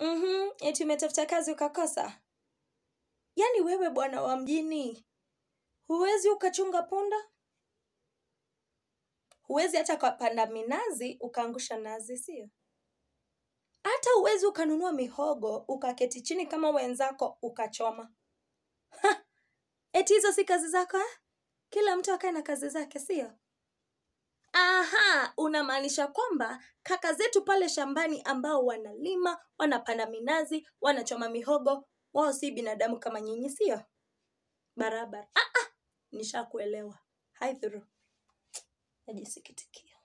mm eti umetafuta kazi ukakosa? Yaani wewe bwana wa mjini huwezi ukachunga punda? Huwezi hata ukapanda minazi ukaangusha nazi sio? Hata huwezi ukanunua mihogo ukaketi chini kama wenzako ukachoma. Ha! eti hizo si kazi zako eh? kila mtu akae na kazi zake sio aha unamaanisha kwamba kaka zetu pale shambani ambao wanalima wanapanda minazi wanachoma mihogo wao si binadamu kama nyinyi sio? Barabara. Ah, ah, nishakuelewa. Haidhuru. Najisikitikia